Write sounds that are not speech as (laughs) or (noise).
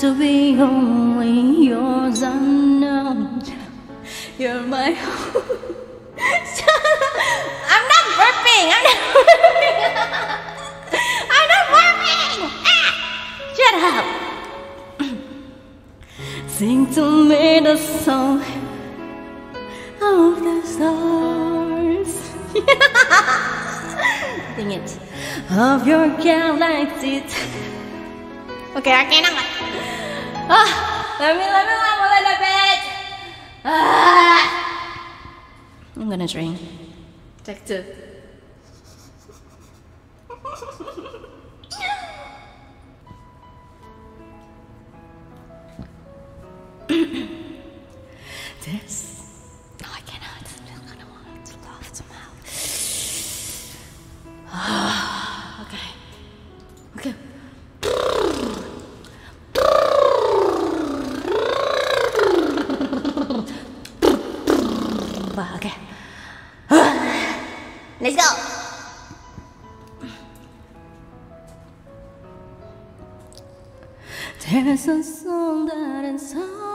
to be only yours. I know you're my. (laughs) I'm not burping. I'm not burping. (laughs) I'm not burping. Ah! Shut up. (clears throat) Sing to me the song of the stars. (laughs) Sing it. Of your galaxy. Okay, I can't. Ah, let me let me laugh a little bit. Ah. I'm gonna drink. Take two. (laughs) this. Okay. Let's go. There's a song that inside